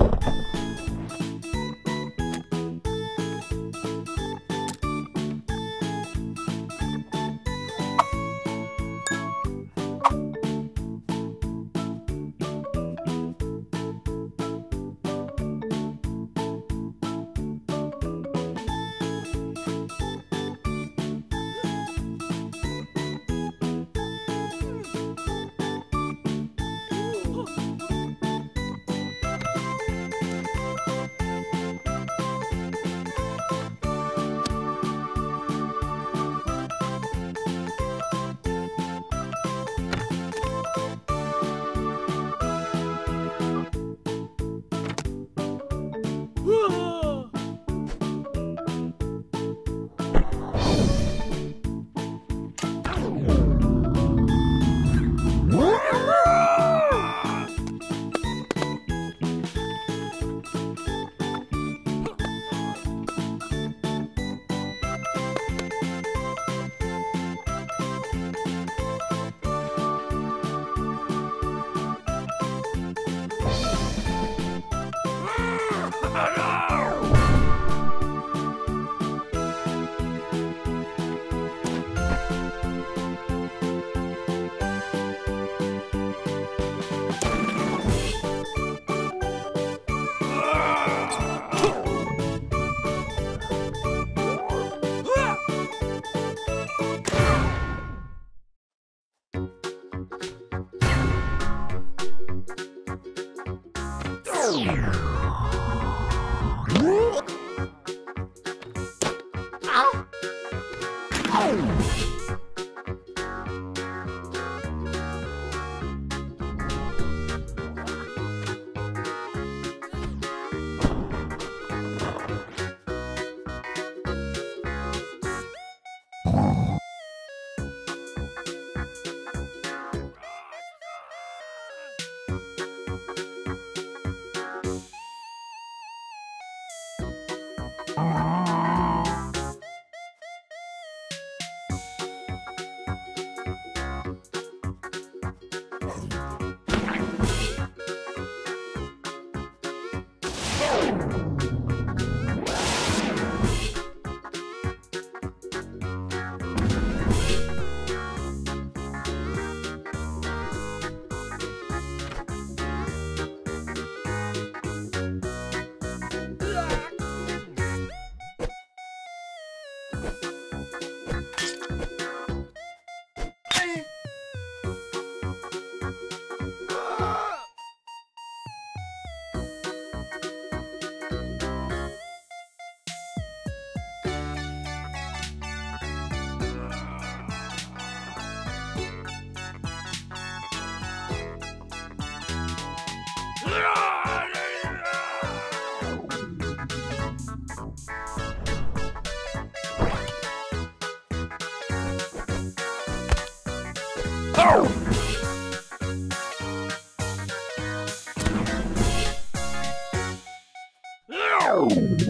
Bye. Murder! Bye. Oh!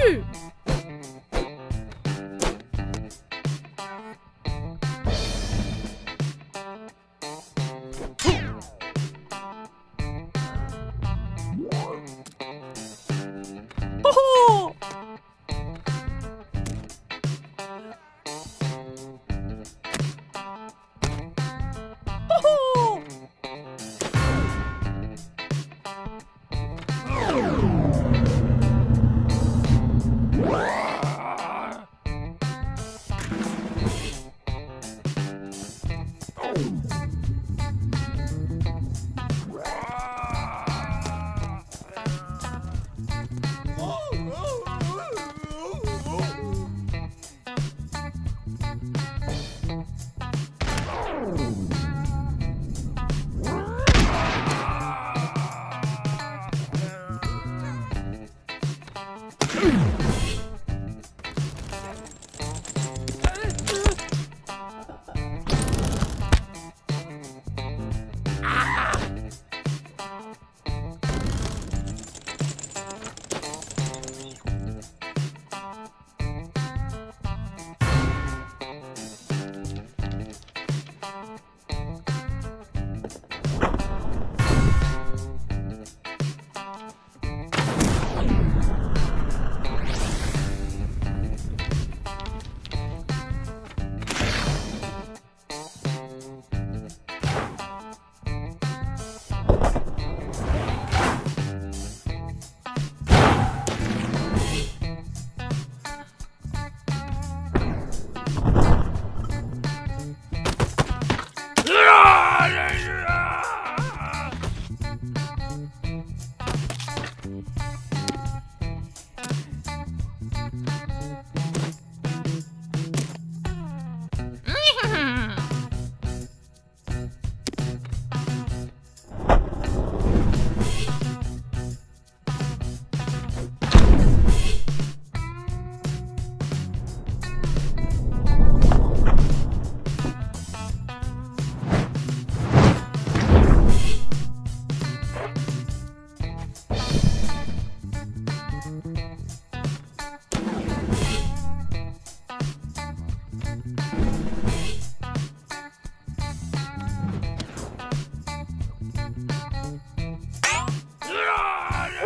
Tschüss.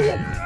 Brilliant.